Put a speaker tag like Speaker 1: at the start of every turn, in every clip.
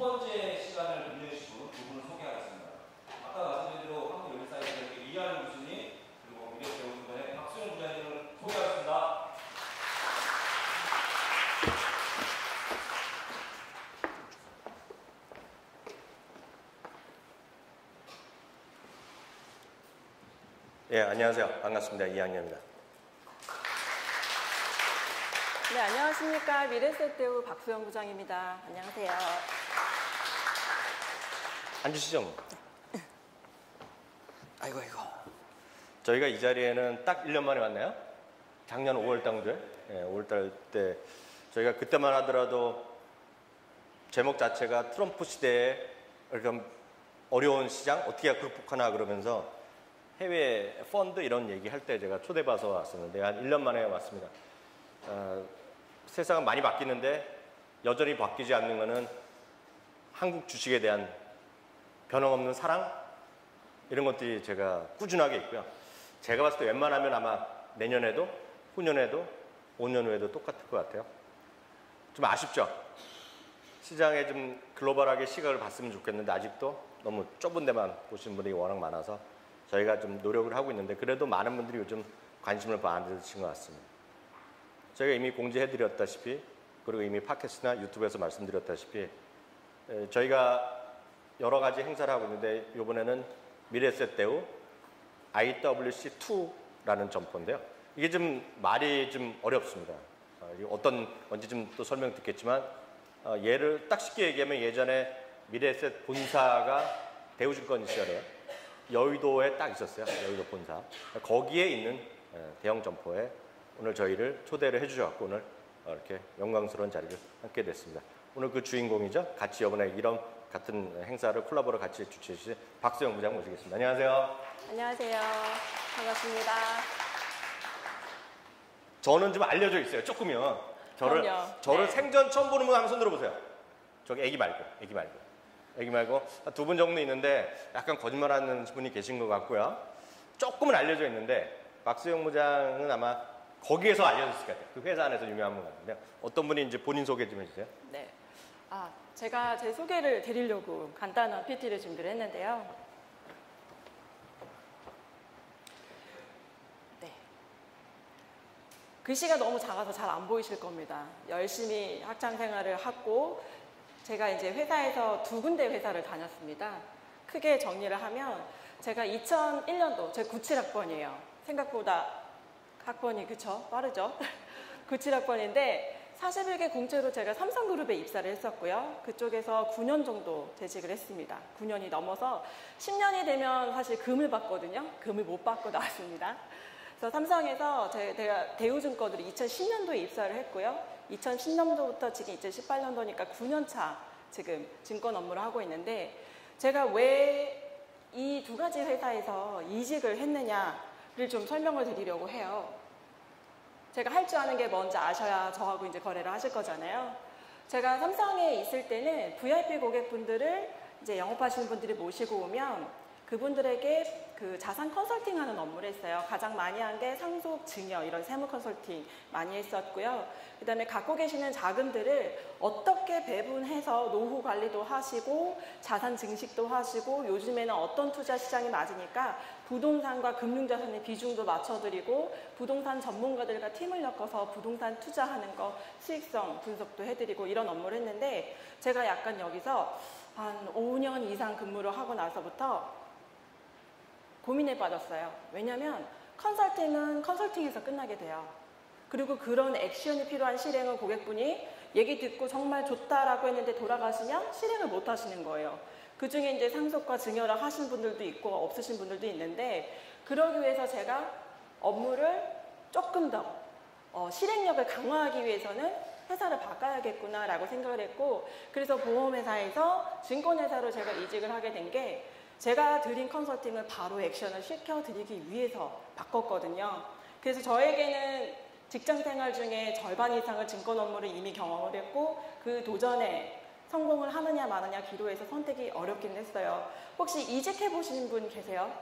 Speaker 1: 번째 시간을 분, 두 분을 소개하겠습니다. 아까 말씀드린 대로 한국요리사이드 이하는 교수님, 그리고 미래배우분의 박수영 부장님을 소개하겠습니다.
Speaker 2: 예, 안녕하세요. 반갑습니다. 이학년입니다.
Speaker 3: 네, 안녕하십니까. 미래세대우 박수영 부장입니다. 안녕하세요.
Speaker 2: 앉으시죠. 아이고, 아이고. 저희가 이 자리에는 딱 1년 만에 왔나요? 작년 5월 당주에? 예, 5월 달 때 저희가 그때만 하더라도 제목 자체가 트럼프 시대에 이렇게 어려운 시장 어떻게 극복하나 그러면서 해외 펀드 이런 얘기 할 때 제가 초대받아서 왔었는데 한 1년 만에 왔습니다. 어, 세상은 많이 바뀌는데 여전히 바뀌지 않는 것은 한국 주식에 대한 변함없는 사랑 이런 것들이 제가 꾸준하게 있고요. 제가 봤을 때 웬만하면 아마 내년에도 후년에도 5년 후에도 똑같을 것 같아요. 좀 아쉽죠? 시장에 좀 글로벌하게 시각을 봤으면 좋겠는데 아직도 너무 좁은 데만 보시는 분들이 워낙 많아서 저희가 좀 노력을 하고 있는데 그래도 많은 분들이 요즘 관심을 받으신 것 같습니다. 저희가 이미 공지해드렸다시피 그리고 이미 팟캐스트나 유튜브에서 말씀드렸다시피 저희가 여러 가지 행사를 하고 있는데 이번에는 미래셋 대우 IWC2라는 점포인데요. 이게 좀 말이 좀 어렵습니다. 어, 어떤 건지 좀또 설명 듣겠지만 어, 예를 딱 쉽게 얘기하면 예전에 미래셋 본사가 대우증권 시절에 여의도에 딱 있었어요. 여의도 본사. 거기에 있는 대형 점포에 오늘 저희를 초대를 해주셔서 오늘 이렇게 영광스러운 자리를 함께 됐습니다. 오늘 그 주인공이죠. 같이 이번에 이런 같은 행사를 콜라보로 같이 주최해 주신 박수영 부장 모시겠습니다. 안녕하세요.
Speaker 3: 안녕하세요. 반갑습니다.
Speaker 2: 저는 좀 알려져 있어요. 조금요. 저를
Speaker 3: 그럼요.
Speaker 2: 저를
Speaker 3: 네.
Speaker 2: 생전 처음 보는 분 한번 손 들어보세요. 저기 애기 말고, 애기 말고, 애기 말고 두 분 정도 있는데 약간 거짓말하는 분이 계신 것 같고요. 조금은 알려져 있는데 박수영 부장은 아마 거기에서 알려졌을 것 같아요. 그 회사 안에서 유명한 분 같은데 어떤 이제 본인 소개 좀 해주세요.
Speaker 3: 네. 아, 제가 제 소개를 드리려고 간단한 PT를 준비를 했는데요. 네. 글씨가 너무 작아서 잘 안 보이실 겁니다. 열심히 학창 생활을 하고 제가 이제 회사에서 두 군데 회사를 다녔습니다. 크게 정리를 하면 제가 2001년도 제 97학번이에요. 생각보다 학번이 그쵸? 빠르죠? 97학번인데 41개 공채로 제가 삼성그룹에 입사를 했었고요. 그쪽에서 9년 정도 재직을 했습니다. 9년이 넘어서 10년이 되면 사실 금을 받거든요. 금을 못 받고 나왔습니다. 그래서 삼성에서 제가 대우증권으로 2010년도에 입사를 했고요. 2010년도부터 지금 2018년도니까 9년 차 지금 증권 업무를 하고 있는데 제가 왜 이 두 가지 회사에서 이직을 했느냐를 좀 설명을 드리려고 해요. 제가 할 줄 아는 게 뭔지 아셔야 저하고 이제 거래를 하실 거잖아요. 제가 삼성에 있을 때는 VIP 고객분들을 이제 영업하시는 분들이 모시고 오면 그분들에게 그 자산 컨설팅 하는 업무를 했어요. 가장 많이 한 게 상속, 증여 이런 세무 컨설팅 많이 했었고요. 그 다음에 갖고 계시는 자금들을 어떻게 배분해서 노후 관리도 하시고 자산 증식도 하시고 요즘에는 어떤 투자 시장이 맞으니까 부동산과 금융자산의 비중도 맞춰드리고 부동산 전문가들과 팀을 엮어서 부동산 투자하는 거 수익성 분석도 해드리고 이런 업무를 했는데 제가 약간 여기서 한 5년 이상 근무를 하고 나서부터 고민에 빠졌어요. 왜냐하면 컨설팅은 컨설팅에서 끝나게 돼요. 그리고 그런 액션이 필요한 실행을 고객분이 얘기 듣고 정말 좋다라고 했는데 돌아가시면 실행을 못 하시는 거예요. 그 중에 이제 상속과 증여를 하신 분들도 있고 없으신 분들도 있는데 그러기 위해서 제가 업무를 조금 더 어, 실행력을 강화하기 위해서는 회사를 바꿔야겠구나라고 생각을 했고 그래서 보험회사에서 증권회사로 제가 이직을 하게 된 게 제가 드린 컨설팅을 바로 액션을 시켜드리기 위해서 바꿨거든요. 그래서 저에게는 직장 생활 중에 절반 이상을 증권 업무를 이미 경험을 했고 그 도전에 성공을 하느냐 마느냐 기로해서 선택이 어렵긴 했어요. 혹시 이직해 보신 분 계세요?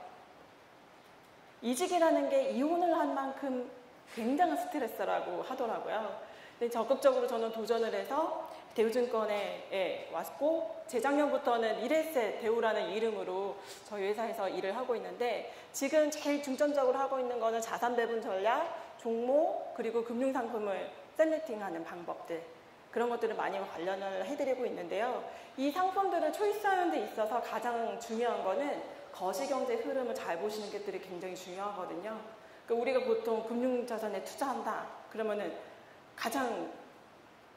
Speaker 3: 이직이라는 게 이혼을 한 만큼 굉장한 스트레스라고 하더라고요. 근데 적극적으로 저는 도전을 해서 대우증권에 예, 왔고 재작년부터는 이레셋 대우라는 이름으로 저희 회사에서 일을 하고 있는데 지금 제일 중점적으로 하고 있는 거는 자산 배분 전략, 종목 그리고 금융 상품을 셀렉팅하는 방법들 그런 것들을 많이 관련을 해드리고 있는데요. 이 상품들을 초이스하는 데 있어서 가장 중요한 거는 거시경제 흐름을 잘 보시는 것들이 굉장히 중요하거든요. 그러니까 우리가 보통 금융자산에 투자한다 그러면은 가장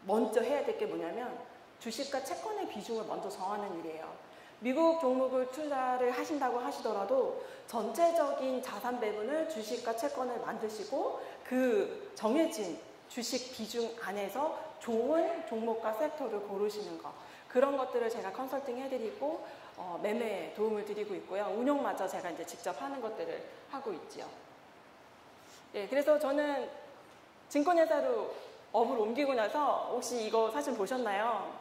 Speaker 3: 먼저 해야 될 게 뭐냐면 주식과 채권의 비중을 먼저 정하는 일이에요. 미국 종목을 투자를 하신다고 하시더라도 전체적인 자산 배분을 주식과 채권을 만드시고 그 정해진 주식 비중 안에서 좋은 종목과 섹터를 고르시는 거. 그런 것들을 제가 컨설팅 해드리고 어, 매매에 도움을 드리고 있고요. 운영마저 제가 이제 직접 하는 것들을 하고 있지요. 예, 그래서 저는 증권회사로 업을 옮기고 나서 혹시 이거 사진 보셨나요?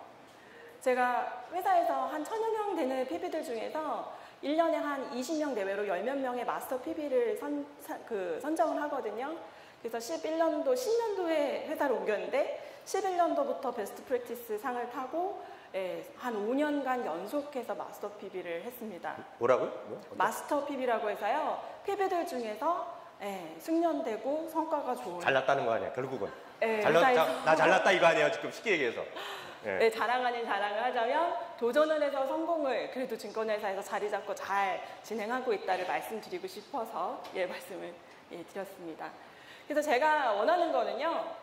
Speaker 3: 제가 회사에서 한 천여 명 되는 PB들 중에서 1년에 한 20명 내외로 10몇 명의 마스터 PB를 선, 사- 그 선정을 하거든요. 그래서 11년도, 10년도에 회사를 옮겼는데 11년도부터 베스트 프랙티스 상을 타고 예, 한 5년간 연속해서 마스터 PB를 했습니다.
Speaker 2: 뭐라고요? 뭐?
Speaker 3: 마스터 PB라고 해서요. PB들 중에서 예, 숙련되고 성과가 좋은
Speaker 2: 잘났다는 거 아니야 결국은
Speaker 3: 예,
Speaker 2: 잘났다 나 잘났다 이거 아니에요 지금 쉽게 얘기해서 예.
Speaker 3: 네, 자랑 아닌 자랑을 하자면 도전을 해서 성공을 그래도 증권회사에서 자리 잡고 잘 진행하고 있다를 말씀드리고 싶어서 예 말씀을 예, 드렸습니다. 그래서 제가 원하는 거는요.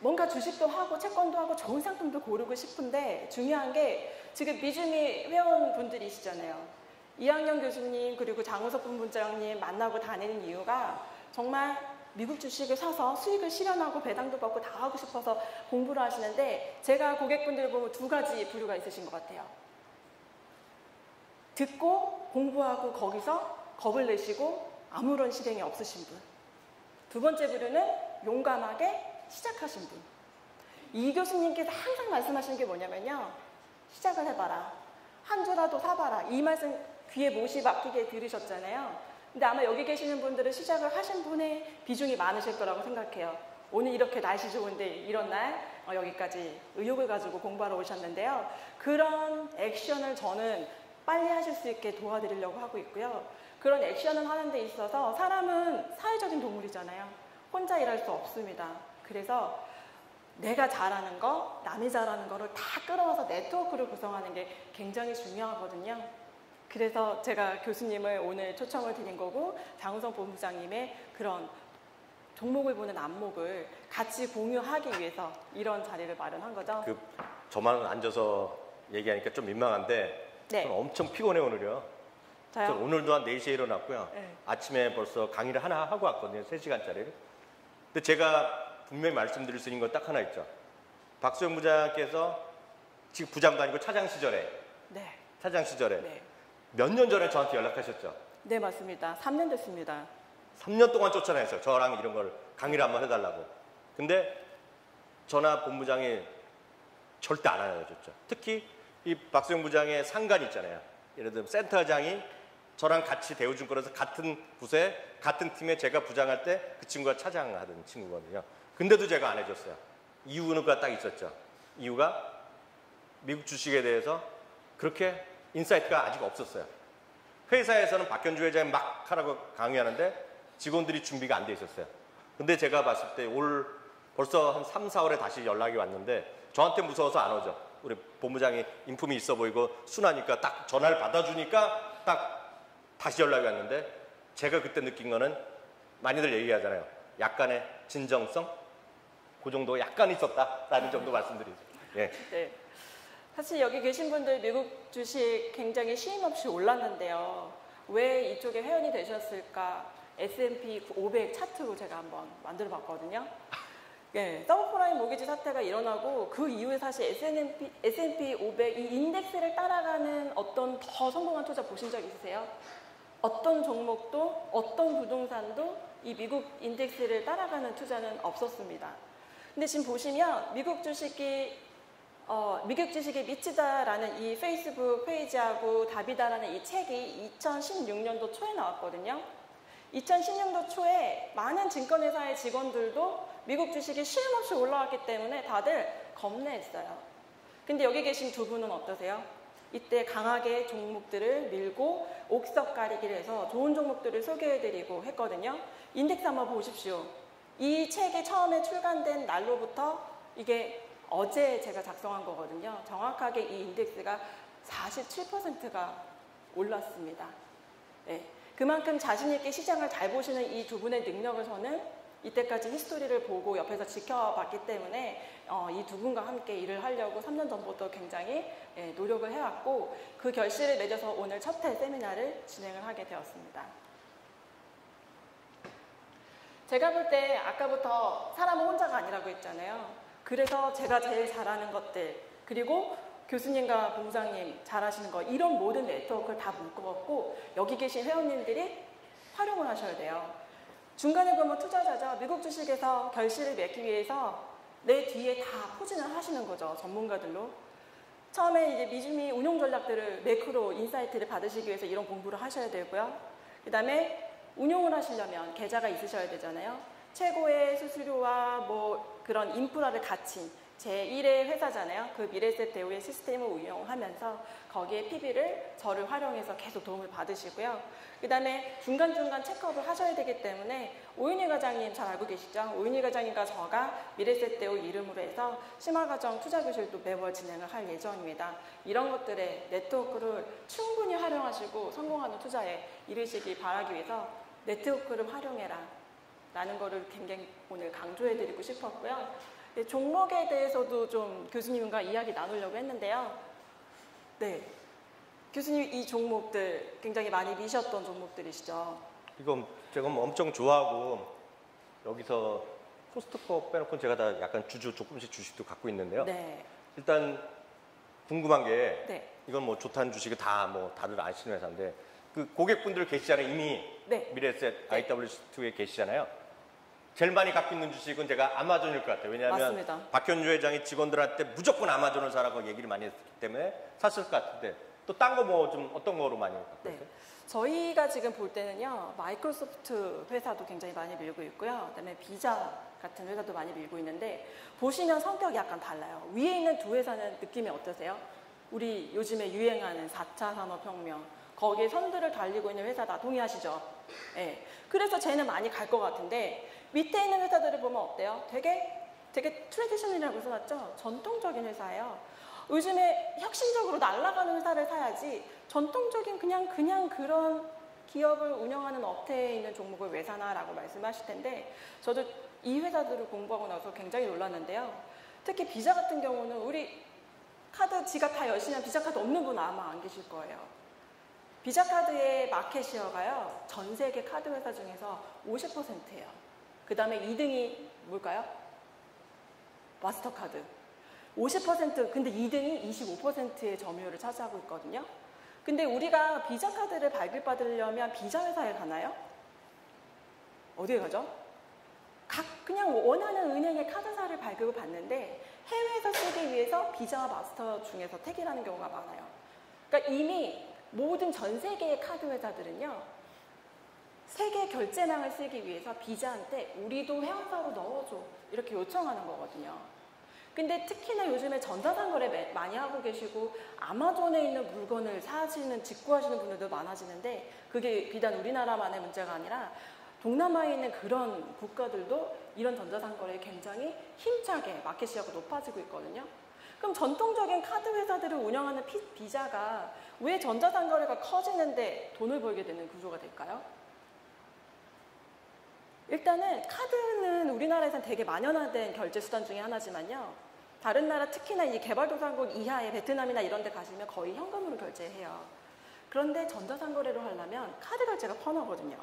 Speaker 3: 뭔가 주식도 하고 채권도 하고 좋은 상품도 고르고 싶은데 중요한 게 지금 미주미 회원분들이시잖아요. 이학년 교수님 그리고 장우석 본부장님 만나고 다니는 이유가 정말 미국 주식을 사서 수익을 실현하고 배당도 받고 다 하고 싶어서 공부를 하시는데 제가 고객분들 보면 두 가지 부류가 있으신 것 같아요. 듣고 공부하고 거기서 겁을 내시고 아무런 실행이 없으신 분. 두 번째 부류는 용감하게 시작하신 분. 이 교수님께서 항상 말씀하시는 게 뭐냐면요. 시작을 해봐라. 한 주라도 사봐라. 이 말씀 귀에 못이 박히게 들으셨잖아요. 근데 아마 여기 계시는 분들은 시작을 하신 분의 비중이 많으실 거라고 생각해요. 오늘 이렇게 날씨 좋은데 이런 날 어, 여기까지 의욕을 가지고 공부하러 오셨는데요. 그런 액션을 저는 빨리 하실 수 있게 도와드리려고 하고 있고요. 그런 액션을 하는 데 있어서 사람은 사회적인 동물이잖아요. 혼자 일할 수 없습니다. 그래서 내가 잘하는 거, 남이 잘하는 거를 다 끌어와서 네트워크를 구성하는 게 굉장히 중요하거든요. 그래서 제가 교수님을 오늘 초청을 드린 거고 장우성 본부장님의 그런 종목을 보는 안목을 같이 공유하기 위해서 이런 자리를 마련한 거죠.
Speaker 2: 그 저만 앉아서 얘기하니까 좀 민망한데
Speaker 3: 네,
Speaker 2: 저는 엄청 피곤해 오늘요. 전
Speaker 3: 저요.
Speaker 2: 오늘도 한 4시에 일어났고요.
Speaker 3: 네.
Speaker 2: 아침에 벌써 강의를 하나 하고 왔거든요 3시간짜리를. 근데 제가 분명히 말씀드릴 수 있는 건 딱 하나 있죠. 박수영 부장께서 지금 부장도 아니고 차장 시절에.
Speaker 3: 네,
Speaker 2: 차장 시절에.
Speaker 3: 네,
Speaker 2: 몇 년 전에 저한테 연락하셨죠
Speaker 3: 네 맞습니다. 3년 됐습니다.
Speaker 2: 3년 동안 쫓아다녔어요. 저랑 이런 걸 강의를 한번 해달라고. 근데 전화 본부장이 절대 안 알려줬죠. 특히 이 박수영 부장의 상관이 있잖아요. 예를 들면 센터장이 저랑 같이 대우증권에서 같은 부서에 같은 팀에 제가 부장할 때 그 친구가 차장하던 친구거든요. 근데도 제가 안 해줬어요. 이유가 딱 있었죠. 이유가 미국 주식에 대해서 그렇게 insight가 아직 없었어요. 회사에서는 박현주 회장이 막 하라고 강의하는데 직원들이 준비가 안 돼 있었어요. 근데 제가 봤을 때 올 벌써 한 3, 4월에 다시 연락이 왔는데 저한테 무서워서 안 오죠. 우리 본부장이 인품이 있어 보이고 순하니까 딱 전화를 받아주니까 딱 다시 연락이 왔는데 제가 그때 느낀 거는 많이들 얘기하잖아요. 약간의 진정성? 그 정도 약간 있었다라는 정도 말씀드리죠. 예.
Speaker 3: 네. 사실 여기 계신 분들 미국 주식 굉장히 쉼 없이 올랐는데요. 왜 이쪽에 회원이 되셨을까? S&P 500 차트로 제가 한번 만들어 봤거든요. 예, 서브프라임 모기지 사태가 일어나고 그 이후에 사실 S&P, S&P 500 이 인덱스를 따라가는 어떤 더 성공한 투자 보신 적 있으세요? 어떤 종목도 어떤 부동산도 이 미국 인덱스를 따라가는 투자는 없었습니다. 근데 지금 보시면 미국 주식이 어, 미국 주식에 미치다라는 이 페이스북 페이지하고 답이다라는 이 책이 2016년도 초에 나왔거든요. 2016년도 초에 많은 증권회사의 직원들도 미국 주식이 쉼없이 올라왔기 때문에 다들 겁내했어요. 근데 여기 계신 두 분은 어떠세요? 이때 강하게 종목들을 밀고 옥석 가리기를 해서 좋은 종목들을 소개해드리고 했거든요. 인덱스 한번 보십시오. 이 책이 처음에 출간된 날로부터 이게 어제 제가 작성한 거거든요. 정확하게 이 인덱스가 47%가 올랐습니다. 네. 그만큼 자신있게 시장을 잘 보시는 이 두 분의 능력을 저는 이때까지 히스토리를 보고 옆에서 지켜봤기 때문에 어, 이두 분과 함께 일을 하려고 3년 전부터 굉장히 예, 노력을 해왔고 그 결실을 맺어서 오늘 첫 회 세미나를 진행을 하게 되었습니다. 제가 볼 때 아까부터 사람은 혼자가 아니라고 했잖아요. 그래서 제가 제일 잘하는 것들 그리고 교수님과 본부장님 잘하시는 거 이런 모든 네트워크를 다 묶어갖고 여기 계신 회원님들이 활용을 하셔야 돼요. 중간에 보면 투자자죠. 미국 주식에서 결실을 맺기 위해서 내 뒤에 다 포진을 하시는 거죠. 전문가들로. 처음에 이제 미주미 운용 전략들을 macro insight를 받으시기 위해서 이런 공부를 하셔야 되고요. 그 다음에 운용을 하시려면 계좌가 있으셔야 되잖아요. 최고의 수수료와 뭐 그런 인프라를 갖춘 제1의 회사잖아요. 그 미래에셋 대우의 시스템을 운영하면서 거기에 PB를 저를 활용해서 계속 도움을 받으시고요. 그 다음에 중간중간 check-up을 하셔야 되기 때문에 오윤희 과장님 잘 알고 계시죠? 오윤희 과장님과 저가 미래에셋 대우 이름으로 해서 심화과정 투자교실도 매월 진행을 할 예정입니다. 이런 것들의 네트워크를 충분히 활용하시고 성공하는 투자에 이르시기 바라기 위해서 네트워크를 활용해라. 라는 거를 굉장히 오늘 강조해드리고 싶었고요. 네, 종목에 대해서도 좀 교수님과 이야기 나누려고 했는데요. 네. 교수님 이 종목들 굉장히 많이 미셨던 종목들이시죠.
Speaker 2: 이건 제가 뭐 엄청 좋아하고 여기서 코스트코 빼놓고 제가 다 약간 주주 조금씩 주식도 갖고 있는데요.
Speaker 3: 네.
Speaker 2: 일단 궁금한 게
Speaker 3: 네.
Speaker 2: 이건 뭐 좋다는 주식이 다뭐 다들 아시는 회사인데 그 고객분들 계시잖아요 이미
Speaker 3: 네.
Speaker 2: 미래셋
Speaker 3: 네.
Speaker 2: IWC2에 계시잖아요. 제일 많이 갖고 있는 주식은 제가 아마존일 것 같아요. 왜냐하면
Speaker 3: 맞습니다.
Speaker 2: 박현주 회장이 직원들한테 무조건 아마존을 사라고 얘기를 많이 했기 때문에 샀을 것 같은데 또 딴 거 뭐 좀 어떤 거로 많이 갖고
Speaker 3: 네.
Speaker 2: 있어요?
Speaker 3: 저희가 지금 볼 때는요, 마이크로소프트 회사도 굉장히 많이 밀고 있고요. 그다음에 비자 같은 회사도 많이 밀고 있는데 보시면 성격이 약간 달라요. 위에 있는 두 회사는 느낌이 어떠세요? 우리 요즘에 유행하는 4차 산업혁명 거기에 선두를 달리고 있는 회사다 동의하시죠? 예. 그래서 쟤는 많이 갈 것 같은데 밑에 있는 회사들을 보면 어때요? 되게 되게 traditional이라고 써놨죠? 전통적인 회사예요. 요즘에 혁신적으로 날아가는 회사를 사야지 전통적인 그냥 그냥 그런 기업을 운영하는 업체에 있는 종목을 왜 사나라고 말씀하실 텐데 저도 이 회사들을 공부하고 나서 굉장히 놀랐는데요. 특히 비자 같은 경우는 우리 카드 지갑 다한 비자 카드 없는 분 아마 안 계실 거예요. 비자 카드의 마켓시어가요. 전 세계 카드 회사 중에서 50%예요. 그 다음에 2등이 뭘까요? 마스터카드. 50% 근데 2등이 25%의 점유율을 차지하고 있거든요. 근데 우리가 비자 카드를 발급받으려면 비자 회사에 가나요? 어디에 가죠? 각 그냥 원하는 은행의 카드사를 발급을 받는데 해외에서 쓰기 위해서 비자와 마스터 중에서 택이라는 경우가 많아요. 그러니까 이미 모든 전 세계의 카드 회사들은요. 세계 결제망을 쓰기 위해서 비자한테 우리도 회원사로 넣어줘 이렇게 요청하는 거거든요. 근데 특히나 요즘에 전자상거래 매- 많이 하고 계시고 아마존에 있는 물건을 사시는 직구하시는 분들도 많아지는데 그게 비단 우리나라만의 문제가 아니라 동남아에 있는 그런 국가들도 이런 전자상거래에 굉장히 힘차게 마켓 시어가 높아지고 있거든요. 그럼 전통적인 카드 회사들을 운영하는 피- 비자가 왜 전자상거래가 커지는데 돈을 벌게 되는 구조가 될까요? 일단은 카드는 우리나라에서는 되게 만연화된 결제 수단 중에 하나지만요. 다른 나라 특히나 이 개발도상국 이하의 베트남이나 이런 데 가시면 거의 현금으로 결제해요. 그런데 전자상거래로 하려면 카드 결제가 편하거든요.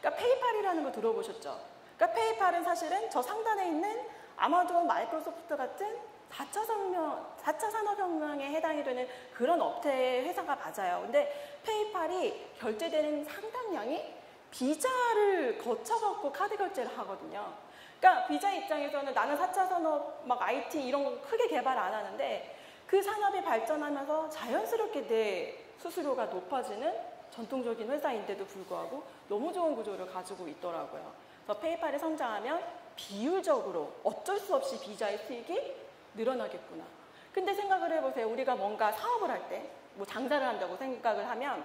Speaker 3: 그러니까 페이팔이라는 거 들어보셨죠? 그러니까 페이팔은 사실은 저 상단에 있는 아마존, 마이크로소프트 같은 4차 산업, 4차 산업혁명에 해당이 되는 그런 업체의 회사가 맞아요. 근데 페이팔이 결제되는 상당량이 비자를 거쳐갖고 카드 결제를 하거든요. 그러니까 비자 입장에서는 나는 4차 산업, 막 IT 이런 거 크게 개발 안 하는데 그 산업이 발전하면서 자연스럽게 내 수수료가 높아지는 전통적인 회사인데도 불구하고 너무 좋은 구조를 가지고 있더라고요. 그래서 페이팔이 성장하면 비율적으로 어쩔 수 없이 비자의 수익이 늘어나겠구나. 근데 생각을 해보세요. 우리가 뭔가 사업을 할 때, 뭐 장사를 한다고 생각을 하면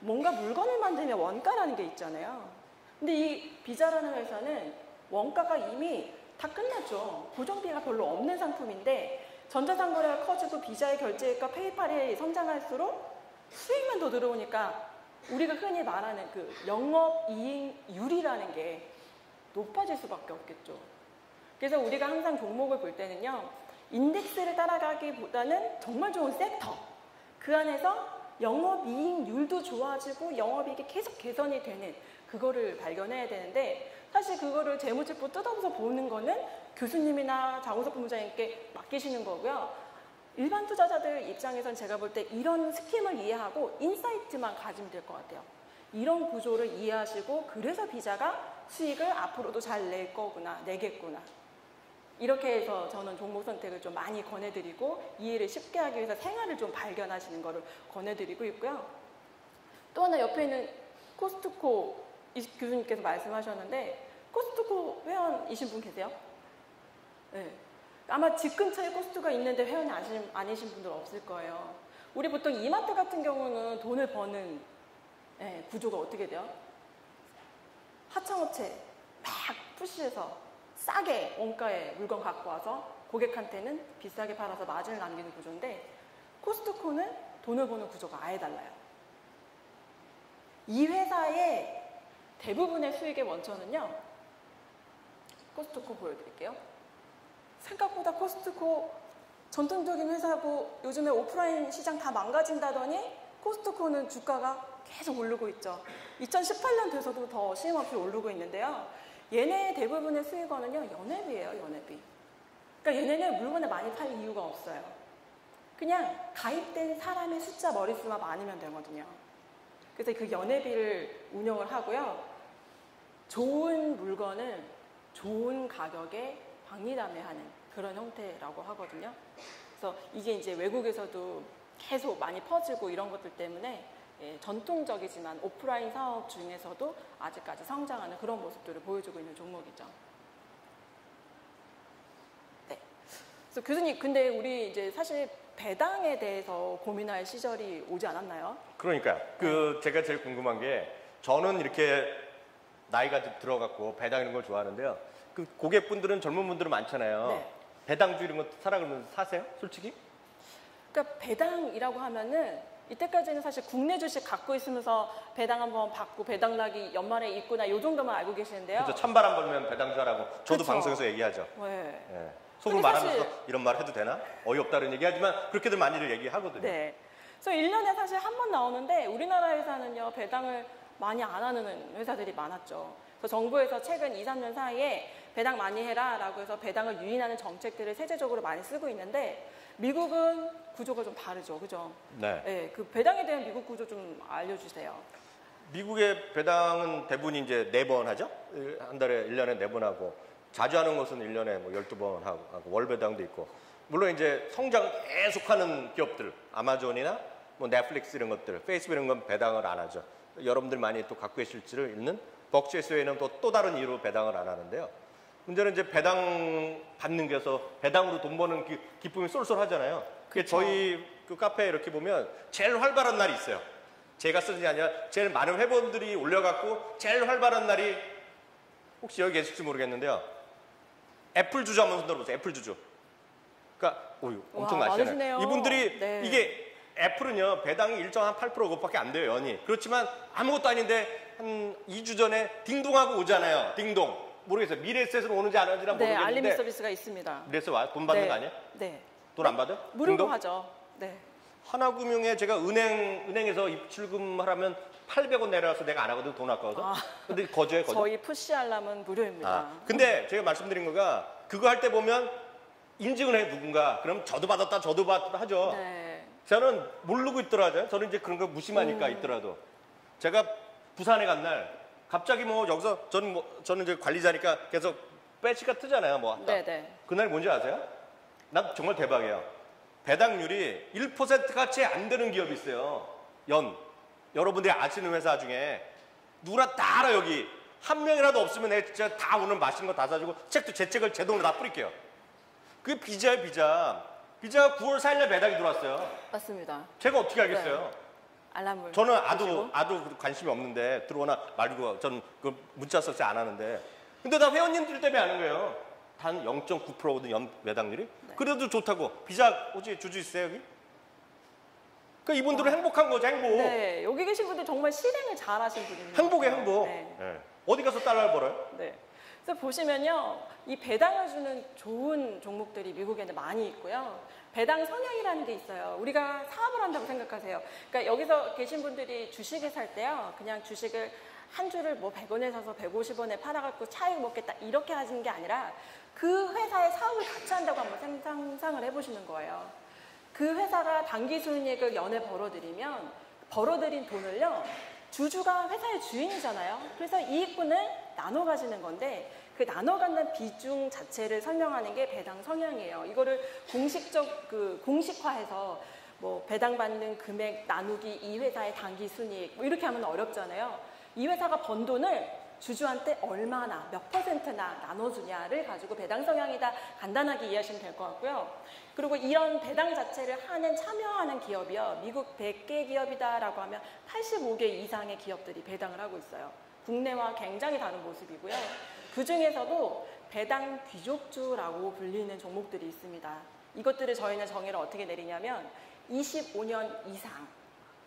Speaker 3: 뭔가 물건을 만들면 원가라는 게 있잖아요. 근데 이 비자라는 회사는 원가가 이미 다 끝났죠. 고정비가 별로 없는 상품인데 전자상거래가 커지고 비자의 결제액과 페이팔이 성장할수록 수익만 더 들어오니까 우리가 흔히 말하는 그 영업이익률이라는 게 높아질 수밖에 없겠죠. 그래서 우리가 항상 종목을 볼 때는요, 인덱스를 따라가기보다는 정말 좋은 섹터, 그 안에서 영업이익률도 좋아지고 영업이익이 계속 개선이 되는 그거를 발견해야 되는데 사실 그거를 재무제표 뜯어서 보는 거는 교수님이나 장우석 본부장님께 맡기시는 거고요. 일반 투자자들 입장에선 제가 볼 때 이런 스킴을 이해하고 인사이트만 가지면 될 것 같아요. 이런 구조를 이해하시고 그래서 비자가 수익을 앞으로도 잘 낼 거구나, 내겠구나. 이렇게 해서 저는 종목 선택을 좀 많이 권해드리고 이해를 쉽게 하기 위해서 생활을 좀 발견하시는 거를 권해드리고 있고요. 또 하나 옆에 있는 코스트코 이 교수님께서 말씀하셨는데 코스트코 회원이신 분 계세요? 네. 아마 집 근처에 코스트코가 있는데 회원이 아신, 아니신 분들 없을 거예요. 우리 보통 이마트 같은 경우는 돈을 버는 예, 구조가 어떻게 돼요? 하청업체 막 푸시해서 싸게 원가에 물건 갖고 와서 고객한테는 비싸게 팔아서 마진을 남기는 구조인데 코스트코는 돈을 버는 구조가 아예 달라요. 이 회사의 대부분의 수익의 원천은요. 코스트코 보여드릴게요. 생각보다 코스트코 전통적인 회사고 요즘에 오프라인 시장 다 망가진다더니 코스트코는 주가가 계속 오르고 있죠. 2018년 돼서도 더 쉼없이 오르고 있는데요. 얘네 대부분의 수익원은요, 연회비예요, 연회비. 그러니까 얘네는 물건을 많이 팔 이유가 없어요. 그냥 가입된 사람의 숫자 머릿수만 많으면 되거든요. 그래서 그 연회비를 운영을 하고요. 좋은 물건을 좋은 가격에 박리담회하는 그런 형태라고 하거든요. 그래서 이게 이제 외국에서도 계속 많이 퍼지고 이런 것들 때문에 예, 전통적이지만 오프라인 사업 중에서도 아직까지 성장하는 그런 모습들을 보여주고 있는 종목이죠. 네. 그래서 교수님, 근데 우리 이제 사실 배당에 대해서 고민할 시절이 오지 않았나요?
Speaker 2: 그러니까 그 제가 제일 궁금한 게 저는 이렇게 나이가 좀 들어갔고 배당 이런 걸 좋아하는데요. 그 고객분들은 젊은 분들은 많잖아요.
Speaker 3: 네.
Speaker 2: 배당주 이런 거 사라 그러면 사세요? 솔직히?
Speaker 3: 그러니까 배당이라고 하면은 이때까지는 사실 국내 주식 갖고 있으면서 배당 한번 받고 배당 나기 연말에 있구나 요 정도만 알고 계시는데요.
Speaker 2: 그래서 찬바람 불면 배당주라고 저도
Speaker 3: 그쵸.
Speaker 2: 방송에서 얘기하죠.
Speaker 3: 네.
Speaker 2: 예. 속으로 말하면서
Speaker 3: 사실-
Speaker 2: 이런 말 해도 되나? 어이없다는 얘기하지만 그렇게들 많이들 얘기하거든요.
Speaker 3: 네. 그래서 1년에 사실 한 번 나오는데 우리나라 회사는요, 배당을 많이 안 하는 회사들이 많았죠. 그래서 정부에서 최근 2, 3년 사이에 배당 많이 해라 라고 해서 배당을 유인하는 정책들을 세제적으로 많이 쓰고 있는데 미국은 구조가 좀 다르죠. 그죠?
Speaker 2: 네.
Speaker 3: 네. 그 배당에 대한 미국 구조 좀 알려주세요.
Speaker 2: 미국의 배당은 대부분 이제 네 번 하죠. 한 달에 1년에 네 번 하고 자주 하는 것은 1년에 뭐 12번 하고, 하고 월 배당도 있고 물론 이제 성장 계속하는 기업들 아마존이나 뭐 넷플릭스 이런 것들 페이스북 이런 건 배당을 안 하죠. 여러분들 많이 또 갖고 계실지를 있는 벅시에스웨이는 또, 또 다른 이유로 배당을 안 하는데요. 문제는 이제 배당 받는 게서 배당으로 돈 버는 기, 기쁨이 쏠쏠하잖아요. 그게
Speaker 3: 그쵸.
Speaker 2: 저희 그 카페에 이렇게 보면 제일 활발한 날이 있어요. 제가 쓰는 게 아니라 제일 많은 회원들이 올려갖고 제일 활발한 날이 혹시 여기 계실지 모르겠는데요. 애플 주주 한번 손들어 보세요. 애플 주주. 그러니까 오유 엄청
Speaker 3: 와,
Speaker 2: 나시잖아요.
Speaker 3: 많으시네요.
Speaker 2: 이분들이
Speaker 3: 네.
Speaker 2: 이게 애플은요 배당이 일정 한 8% 그것밖에 안 돼요 연이. 그렇지만 아무것도 아닌데 한 2주 전에 딩동하고 오잖아요. 딩동. 모르겠어요. 미래에셋으로 오는지 안 오는지는
Speaker 3: 네,
Speaker 2: 모르겠는데
Speaker 3: 서비스가 있습니다.
Speaker 2: 미래에셋 와? 돈 받는
Speaker 3: 네.
Speaker 2: 거 아니에요?
Speaker 3: 네.
Speaker 2: 돈 안 받아?
Speaker 3: 무료로
Speaker 2: 딩동?
Speaker 3: 하죠. 네.
Speaker 2: 하나금융에 제가 은행 은행에서 입출금 하라면 800원 내려서 내가 안 하거든 돈 아까워서.
Speaker 3: 아.
Speaker 2: 근데 거저에 거저.
Speaker 3: 저희 푸시 알람은 무료입니다.
Speaker 2: 아, 근데 제가 말씀드린 거가 그거 할 때 보면 인증을 해 누군가 그럼 저도 받았다 저도 받았다 하죠.
Speaker 3: 네.
Speaker 2: 저는 모르고 있더라고요. 저는 이제 그런 거 무심하니까
Speaker 3: 음.
Speaker 2: 있더라도 제가 부산에 간 날 갑자기 뭐 여기서 저는 뭐 저는 이제 관리자니까 계속 배치가 뜨잖아요. 뭐 왔다.
Speaker 3: 네, 네.
Speaker 2: 그날 뭔지 아세요? 난 정말 대박이에요. 배당률이 1%가 채 안 되는 기업이 있어요. 연. 여러분들이 아시는 회사 중에 누구나 다 알아 여기. 한 명이라도 없으면 내가 진짜 다 오늘 맛있는 거 다 사주고 책도 제 책을 제 돈으로 다 뿌릴게요. 그게 비자예요, 비자. 비자가 9월 4일날 배당이 들어왔어요.
Speaker 3: 맞습니다.
Speaker 2: 제가 어떻게 알겠어요?
Speaker 3: 알람을.
Speaker 2: 저는
Speaker 3: 보시고.
Speaker 2: 아도 관심이 없는데 들어오나 말고 저는 그 문자 설치 안 하는데 근데 나 회원님들 때문에 아는 거예요. 단 0.9%거든 연 배당률이.
Speaker 3: 네.
Speaker 2: 그래도 좋다고 비자 혹시 주주 있어요 여기? 그 이분들은 행복한 거죠 행복.
Speaker 3: 네, 여기 계신 분들 정말 실행을 잘하신 분입니다.
Speaker 2: 행복해 행복.
Speaker 3: 네.
Speaker 2: 예. 어디 가서 달러를 벌어요?
Speaker 3: 네. 그래서 보시면요, 이 배당을 주는 좋은 종목들이 미국에는 많이 있고요. 배당 성향이라는 게 있어요. 우리가 사업을 한다고 생각하세요. 그러니까 여기서 계신 분들이 주식을 살 때요, 그냥 주식을 한 주를 뭐 100원에 사서 150원에 팔아갖고 차익 먹겠다 이렇게 하시는 게 아니라 그 회사의 사업을 같이 한다고 한번 상상을 해보시는 거예요. 그 회사가 단기 순이익을 연에 벌어들이면 벌어들인 돈을요 주주가 회사의 주인이잖아요. 그래서 이익분을 나눠 가지는 건데 그 나눠 갖는 비중 자체를 설명하는 게 배당 성향이에요. 이거를 공식적 그 공식화해서 뭐 배당 받는 금액 나누기 이 회사의 단기 순이익 뭐 이렇게 하면 어렵잖아요. 이 회사가 번 돈을 주주한테 얼마나 몇 퍼센트나 나눠주냐를 가지고 배당 성향이다 간단하게 이해하시면 될 것 같고요. 그리고 이런 배당 자체를 하는 참여하는 기업이요. 미국 100개 기업이다라고 하면 85개 이상의 기업들이 배당을 하고 있어요. 국내와 굉장히 다른 모습이고요. 그 중에서도 배당 귀족주라고 불리는 종목들이 있습니다. 이것들을 저희는 정의를 어떻게 내리냐면 25년 이상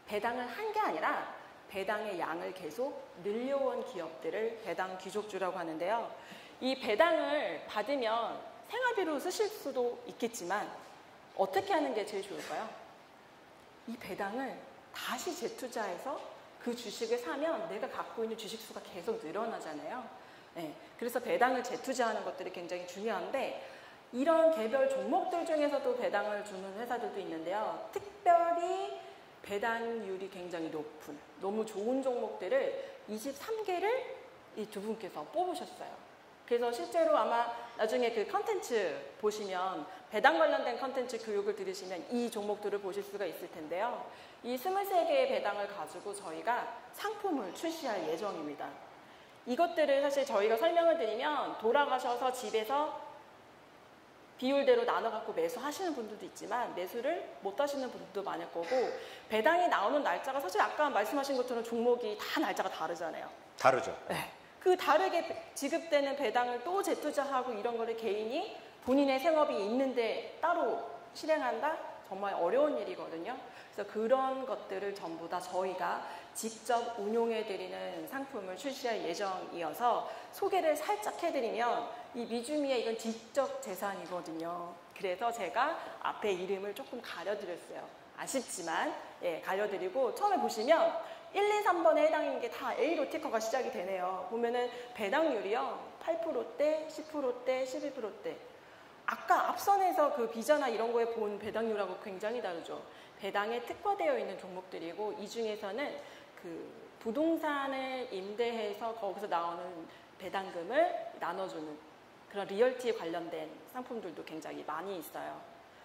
Speaker 3: 배당을 한 게 아니라 배당의 양을 계속 늘려온 기업들을 배당 귀족주라고 하는데요. 이 배당을 받으면 생활비로 쓰실 수도 있겠지만 어떻게 하는 게 제일 좋을까요? 이 배당을 다시 재투자해서 그 주식을 사면 내가 갖고 있는 주식 수가 계속 늘어나잖아요. 네, 그래서 배당을 재투자하는 것들이 굉장히 중요한데 이런 개별 종목들 중에서도 배당을 주는 회사들도 있는데요. 특별히 배당률이 굉장히 높은 너무 좋은 종목들을 23개를 이 두 분께서 뽑으셨어요. 그래서 실제로 아마 나중에 그 컨텐츠 보시면 배당 관련된 컨텐츠 교육을 들으시면 이 종목들을 보실 수가 있을 텐데요. 이 23개의 배당을 가지고 저희가 상품을 출시할 예정입니다. 이것들을 사실 저희가 설명을 드리면 돌아가셔서 집에서 비율대로 나눠 갖고 매수하시는 분들도 있지만 매수를 못 하시는 분들도 많을 거고 배당이 나오는 날짜가 사실 아까 말씀하신 것처럼 종목이 다 날짜가 다르잖아요.
Speaker 2: 다르죠.
Speaker 3: 네. 그 다르게 지급되는 배당을 또 재투자하고 이런 거를 개인이 본인의 생업이 있는데 따로 실행한다? 정말 어려운 일이거든요. 그래서 그런 것들을 전부 다 저희가 직접 운용해 드리는 상품을 출시할 예정이어서 소개를 살짝 해드리면 이 미주미의 이건 지적 재산이거든요. 그래서 제가 앞에 이름을 조금 가려드렸어요. 아쉽지만 예, 가려드리고 처음에 보시면 1, 2, 3번에 해당인 게 다 A로 티커가 시작이 되네요. 보면은 배당률이요. 8%대, 10%대, 12%대. 아까 앞선에서 그 비자나 이런 거에 본 배당률하고 굉장히 다르죠. 배당에 특화되어 있는 종목들이고 이 중에서는 그 부동산을 임대해서 거기서 나오는 배당금을 나눠주는 그런 리얼티에 관련된 상품들도 굉장히 많이 있어요.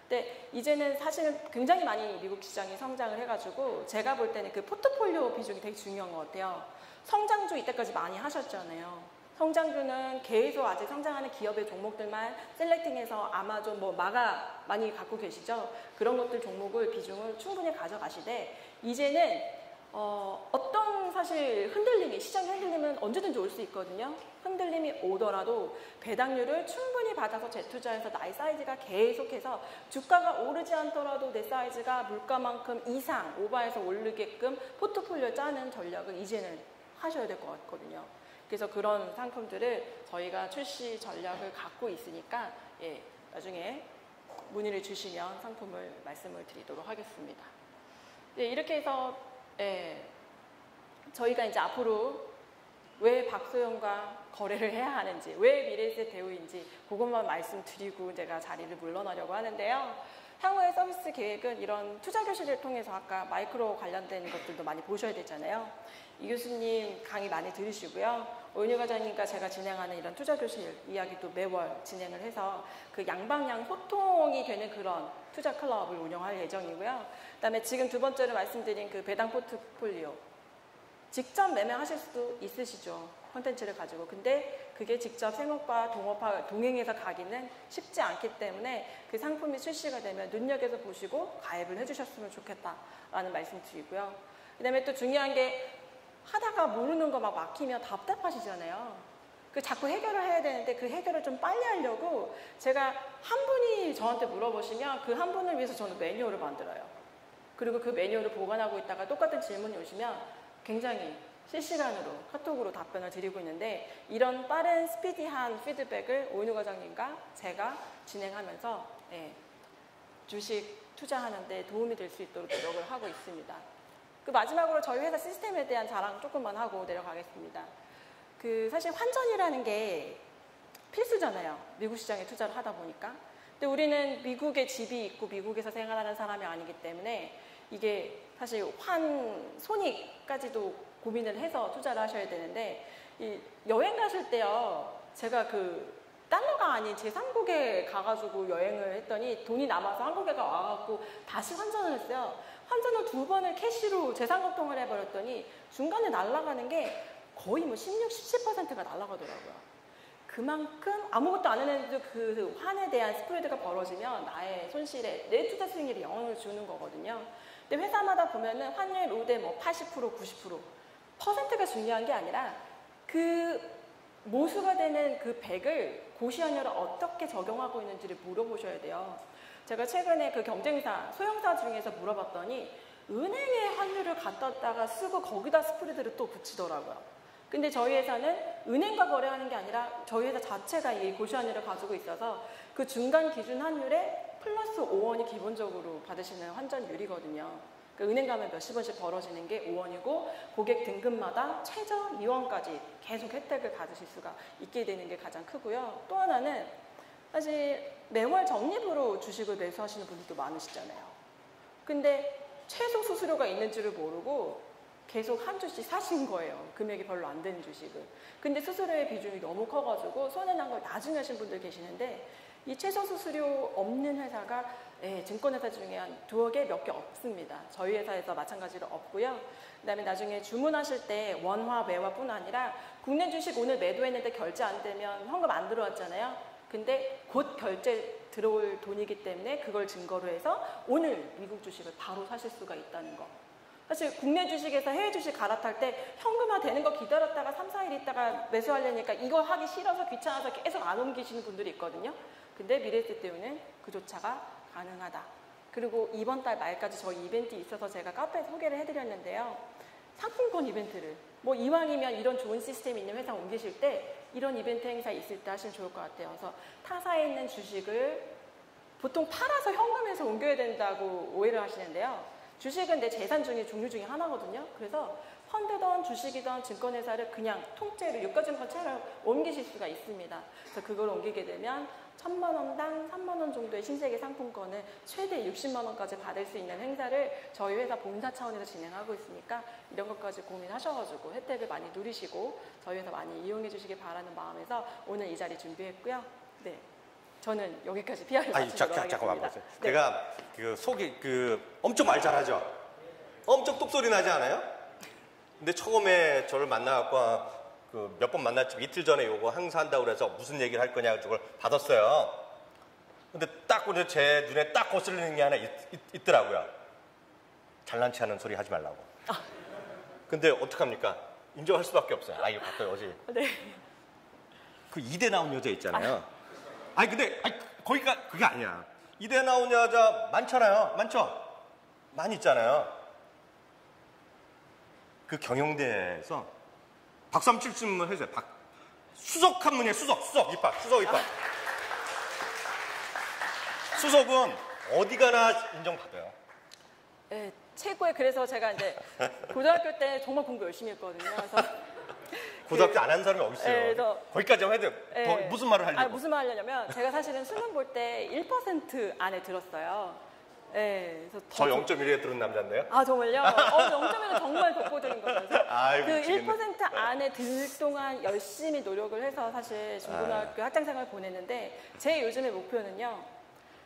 Speaker 3: 근데 이제는 사실은 굉장히 많이 미국 시장이 성장을 해가지고 제가 볼 때는 그 포트폴리오 비중이 되게 중요한 것 같아요. 성장주 이때까지 많이 하셨잖아요. 성장주는 계속 아직 성장하는 기업의 종목들만 셀렉팅해서 아마존 뭐 마가 많이 갖고 계시죠. 그런 것들 종목을 비중을 충분히 가져가시되 이제는 어, 어떤 사실 흔들림이 시장 흔들림은 언제든지 올 수 있거든요. 흔들림이 오더라도 배당률을 충분히 받아서 재투자해서 나의 사이즈가 계속해서 주가가 오르지 않더라도 내 사이즈가 물가만큼 이상 오버해서 오르게끔 포트폴리오 짜는 전략을 이제는 하셔야 될 것 같거든요. 그래서 그런 상품들을 저희가 출시 전략을 갖고 있으니까 예, 나중에 문의를 주시면 상품을 말씀을 드리도록 하겠습니다. 예, 이렇게 해서 예, 저희가 이제 앞으로 왜 박소영과 거래를 해야 하는지, 왜 미래에셋 대우인지 그것만 말씀드리고 제가 자리를 물러나려고 하는데요. 향후의 서비스 계획은 이런 투자 교실을 통해서 아까 마이크로 관련된 것들도 많이 보셔야 되잖아요. 이 교수님 강의 많이 들으시고요. 오윤희 과장님과 제가 진행하는 이런 투자 교실 이야기도 매월 진행을 해서 그 양방향 소통이 되는 그런 투자 클럽을 운영할 예정이고요. 그다음에 지금 두 번째로 말씀드린 그 배당 포트폴리오 직접 매매하실 수도 있으시죠. 콘텐츠를 가지고. 근데 그게 직접 생업과 동업화, 동행해서 가기는 쉽지 않기 때문에 그 상품이 출시가 되면 눈여겨서 보시고 가입을 해주셨으면 좋겠다라는 말씀 드리고요. 그 다음에 또 중요한 게 하다가 모르는 거 막 막히면 답답하시잖아요. 그 자꾸 해결을 해야 되는데 그 해결을 좀 빨리 하려고 제가 한 분이 저한테 물어보시면 그 한 분을 위해서 저는 매뉴얼을 만들어요. 그리고 그 매뉴얼을 보관하고 있다가 똑같은 질문이 오시면 굉장히 실시간으로 카톡으로 답변을 드리고 있는데 이런 빠른 스피디한 피드백을 오인우 과장님과 제가 진행하면서 예, 주식 투자하는데 도움이 될 수 있도록 노력을 하고 있습니다. 그 마지막으로 저희 회사 시스템에 대한 자랑 조금만 하고 내려가겠습니다. 그 사실 환전이라는 게 필수잖아요. 미국 시장에 투자를 하다 보니까. 근데 우리는 미국에 집이 있고 미국에서 생활하는 사람이 아니기 때문에 이게 사실 환 손익까지도 고민을 해서 투자를 하셔야 되는데 이 여행 가실 때요. 제가 그 달러가 아닌 제3국에 가가지고 여행을 했더니 돈이 남아서 한국에 와갖고 다시 환전을 했어요. 환전을 두 번을 캐시로 제3국통을 해버렸더니 중간에 날아가는 게 거의 뭐 16, 17%가 날아가더라고요. 그만큼 아무것도 안 했는데도 그 환에 대한 스프레드가 벌어지면 나의 손실에 내 투자 수익률에 영향을 주는 거거든요. 근데 회사마다 보면은 환율 로대 뭐 80%, 90% 퍼센트가 중요한 게 아니라 그 모수가 되는 그 100을 고시환율을 어떻게 적용하고 있는지를 물어보셔야 돼요. 제가 최근에 그 경쟁사, 소형사 중에서 물어봤더니 은행에 환율을 갖다 놨다가 쓰고 거기다 스프레드를 또 붙이더라고요. 근데 저희 회사는 은행과 거래하는 게 아니라 저희 회사 자체가 이 고시환율을 가지고 있어서 그 중간 기준 환율에 플러스 5원이 기본적으로 받으시는 환전율이거든요. 그 은행 가면 몇십 원씩 벌어지는 게 5원이고 고객 등급마다 최저 2원까지 계속 혜택을 받으실 수가 있게 되는 게 가장 크고요. 또 하나는 사실 매월 적립으로 주식을 매수하시는 분들도 많으시잖아요. 근데 최소 수수료가 있는 줄을 모르고 계속 한 주씩 사신 거예요. 금액이 별로 안 되는 주식을. 근데 수수료의 비중이 너무 커가지고 손해 난 걸 나중에 하신 분들 계시는데 이 최소 수수료 없는 회사가 예, 증권회사 중에 한 두어 개 몇 개 없습니다. 저희 회사에서 마찬가지로 없고요. 그다음에 나중에 주문하실 때 원화 매화뿐 아니라 국내 주식 오늘 매도했는데 결제 안 되면 현금 안 들어왔잖아요. 근데 곧 결제 들어올 돈이기 때문에 그걸 증거로 해서 오늘 미국 주식을 바로 사실 수가 있다는 거. 사실 국내 주식에서 해외 주식 갈아탈 때 현금화 되는 거 기다렸다가 3, 4일 있다가 매수하려니까 이거 하기 싫어서 귀찮아서 계속 안 옮기시는 분들이 있거든요. 근데 미래세 때문에 그조차가 가능하다. 그리고 이번 달 말까지 저희 이벤트 있어서 제가 카페에 소개를 해드렸는데요. 상품권 이벤트를 뭐 이왕이면 이런 좋은 시스템이 있는 회사 옮기실 때 이런 이벤트 행사 있을 때 하시면 좋을 것 같아요. 그래서 타사에 있는 주식을 보통 팔아서 현금에서 옮겨야 된다고 오해를 하시는데요. 주식은 내 재산 중에 종류 중에 하나거든요. 그래서 펀드던 주식이던 증권회사를 그냥 통째로 유가증권처럼 옮기실 수가 있습니다. 그래서 그걸 옮기게 되면 천만 원당 3만 원 정도의 신세계 상품권을 최대 60만 원까지 받을 수 있는 행사를 저희 회사 본사 차원에서 진행하고 있으니까 이런 것까지 고민하셔가지고 혜택을 많이 누리시고 저희 회사 많이 이용해 주시길 바라는 마음에서 오늘 이 자리 준비했고요. 네. 저는 여기까지 PR을
Speaker 2: 아니,
Speaker 3: 마치도록
Speaker 2: 잠, 잠깐만. 보세요.
Speaker 3: 네.
Speaker 2: 제가 그 속이 그 엄청 말 잘하죠. 엄청 똑소리 나지 않아요? 근데 처음에 저를 만나갖고 그 몇 번 만났지 이틀 전에 요거 항사한다고 그래서 무슨 얘기를 할 거냐 그걸 받았어요. 근데 딱 오늘 제 눈에 딱 거슬리는 게 하나 있, 더라고요 잘난 체하는 소리 하지 말라고. 근데 어떡합니까? 인정할 수밖에 없어요. 아 이거 봤어요 어제.
Speaker 3: 네.
Speaker 2: 그 이대 나온 여자 있잖아요. 아 니 근데 아니, 거기가 그게 아니야. 이대 나온 여자 많잖아요. 많죠? 많이 있잖아요. 그 경영대에서 한번 칠쯤 해주세요. 박, 수석 한문이에요. 수석, 수석 입학, 수석 입학. 수석은 어디 가나 인정받아요.
Speaker 3: 네, 최고의 그래서 제가 이제 고등학교 때 정말 공부 열심히 했거든요. 그래서
Speaker 2: 고등학교 안한 사람이 어디 있어요?
Speaker 3: 네, 저-
Speaker 2: 거기까지만 해도
Speaker 3: 예.
Speaker 2: 더 무슨 말을 하려고?
Speaker 3: 아, 무슨 말 하려냐면 제가 사실은 수능 볼 때 1% 안에 들었어요. 예, 그래서
Speaker 2: 저
Speaker 3: 더-
Speaker 2: 0.1에 들은 남자인데요?
Speaker 3: 아 정말요? 어, 0점에는 정말 독보적인 거라서
Speaker 2: 아이고,
Speaker 3: 그
Speaker 2: 미치겠네.
Speaker 3: 1% 안에 들 동안 열심히 노력을 해서 사실
Speaker 2: 아.
Speaker 3: 중고등학교 학창생활 보냈는데 제 요즘의 목표는요.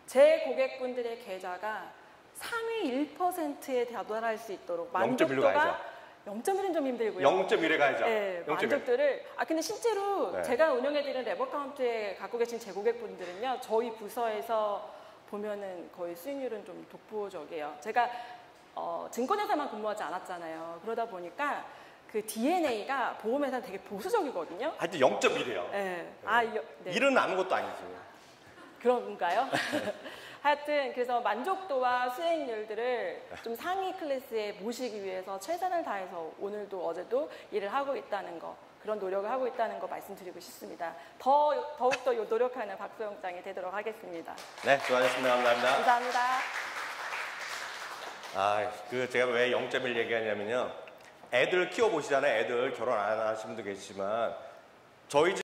Speaker 3: 제 고객분들의 계좌가 상위 1%에 도달할 수 있도록
Speaker 2: 0.1로
Speaker 3: 만족도가
Speaker 2: 가야죠.
Speaker 3: 0.1은 좀 힘들고요.
Speaker 2: 0.1에 가야죠.
Speaker 3: 네,
Speaker 2: 0.1.
Speaker 3: 만족도를 아 근데 실제로
Speaker 2: 네.
Speaker 3: 제가 운영해드리는 레버카운트에 갖고 계신 제 고객분들은요 저희 부서에서 보면은 거의 수익률은 좀 독보적이에요. 제가 어, 증권회사만 근무하지 않았잖아요. 그러다 보니까 그 DNA가 보험회사는 되게 보수적이거든요.
Speaker 2: 하여튼 0.1이에요.
Speaker 3: 네. 아, 이- 네.
Speaker 2: 일은 아무것도 아니죠.
Speaker 3: 그런가요? 하여튼 그래서 만족도와 수익률들을 좀 상위 클래스에 모시기 위해서 최선을 다해서 오늘도 어제도 일을 하고 있다는 거 그런 노력을 하고 있다는 거 말씀드리고 싶습니다. 더 더욱더 요 노력하는 박소영장이 되도록 하겠습니다.
Speaker 2: 네, 수고하셨습니다. 감사합니다.
Speaker 3: 감사합니다.
Speaker 2: 아, 그 제가 왜 0.1 얘기하냐면요. 애들 키워보시잖아요. 애들 결혼 안 하신 분도 계시지만 저희 집